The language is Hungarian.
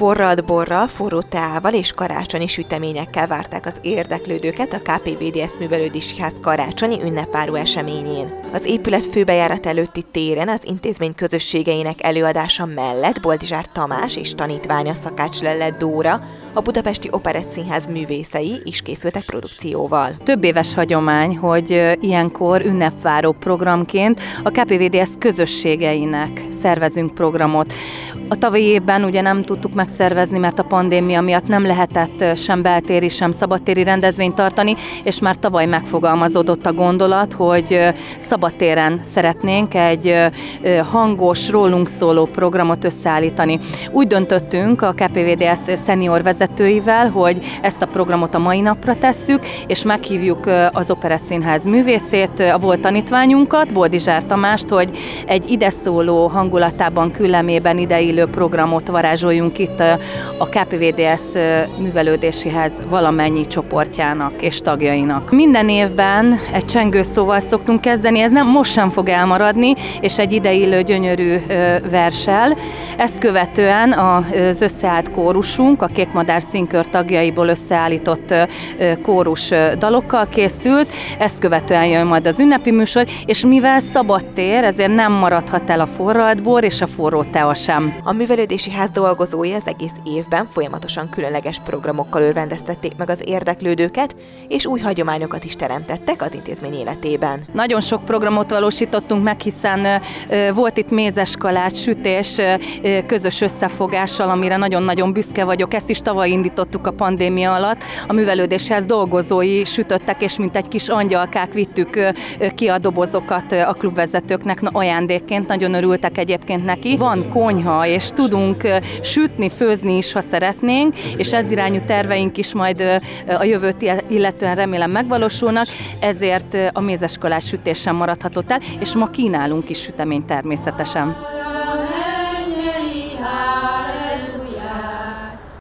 Forrad borral, forró teával és karácsonyi süteményekkel várták az érdeklődőket a KPVDS művelődési ház karácsonyi ünnepáró eseményén. Az épület főbejárat előtti téren az intézmény közösségeinek előadása mellett Boldizsár Tamás és tanítványa Szakács Lelle Dóra, a Budapesti Operett Színház művészei is készültek produkcióval. Több éves hagyomány, hogy ilyenkor ünnepváró programként a KPVDS közösségeinek szervezünk programot. A tavalyi évben ugye nem tudtuk megszervezni, mert a pandémia miatt nem lehetett sem beltéri, sem szabadtéri rendezvényt tartani, és már tavaly megfogalmazódott a gondolat, hogy szabadtéren szeretnénk egy hangos, rólunk szóló programot összeállítani. Úgy döntöttünk a KPVDS senior vezetőivel, hogy ezt a programot a mai napra tesszük, és meghívjuk az Operett Színház művészét, a volt tanítványunkat, Boldizsár Tamást, hogy egy ide szóló hangulatában, küllemében ideillő élő programot varázsoljunk itt a KPVDS művelődésihez valamennyi csoportjának és tagjainak. Minden évben egy csengő szóval szoktunk kezdeni, ez nem most sem fog elmaradni, és egy ideillő gyönyörű versel. Ezt követően az összeállt kórusunk, a Kékmadár színkör tagjaiból összeállított kórus dalokkal készült, ezt követően jön majd az ünnepi műsor, és mivel szabad tér, ezért nem maradhat el a forralt bor és a forró tea sem. A művelődési ház dolgozói az egész évben folyamatosan különleges programokkal örvendeztették meg az érdeklődőket, és új hagyományokat is teremtettek az intézmény életében. Nagyon sok programot valósítottunk meg, hiszen volt itt mézes kalács, sütés, közös összefogással, amire nagyon-nagyon büszke vagyok. Ezt is tavaly indítottuk a pandémia alatt. A művelődési ház dolgozói sütöttek, és mint egy kis angyalkák vittük ki a dobozokat a klubvezetőknek ajándékként. Nagyon örültek egyébként neki. Van konyha, és tudunk sütni, főzni is, ha szeretnénk, és ez irányú terveink is majd a jövőt illetően remélem megvalósulnak, ezért a mézeskolás sütés sem maradhatott el, és ma kínálunk is süteményt természetesen.